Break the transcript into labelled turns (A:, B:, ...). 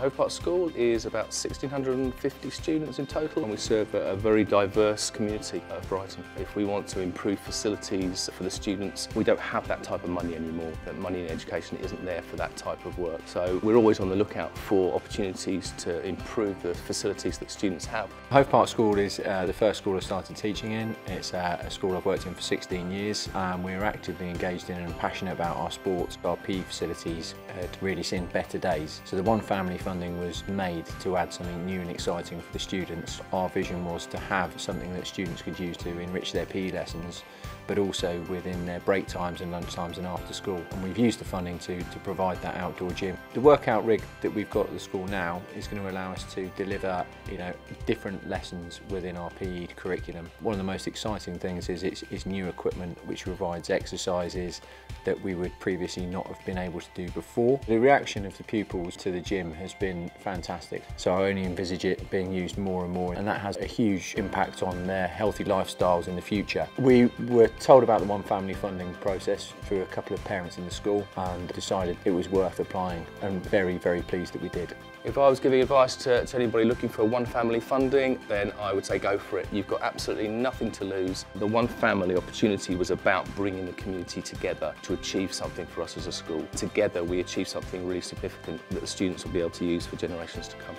A: Hove Park School is about 1,650 students in total and we serve a very diverse community of Brighton. If we want to improve facilities for the students, we don't have that type of money anymore. That money in education isn't there for that type of work. So we're always on the lookout for opportunities to improve the facilities that students have.
B: Hove Park School is uh, the first school I started teaching in. It's uh, a school I've worked in for 16 years. Um, we're actively engaged in and passionate about our sports. Our PE facilities had really seen better days. So the OneFamily funding was made to add something new and exciting for the students. Our vision was to have something that students could use to enrich their PE lessons but also within their break times and lunch times and after school. And we've used the funding to, to provide that outdoor gym. The workout rig that we've got at the school now is going to allow us to deliver you know, different lessons within our PE curriculum. One of the most exciting things is it's, it's new equipment which provides exercises that we would previously not have been able to do before. The reaction of the pupils to the gym has been fantastic. So I only envisage it being used more and more and that has a huge impact on their healthy lifestyles in the future. We were told about the OneFamily funding process through a couple of parents in the school and decided it was worth applying and very, very pleased that we did.
A: If I was giving advice to, to anybody looking for OneFamily funding, then I would say go for it. You've got absolutely nothing to lose. The OneFamily opportunity was about bringing the community together to achieve something for us as a school. Together we achieve something really significant that the students will be able to use for generations to come.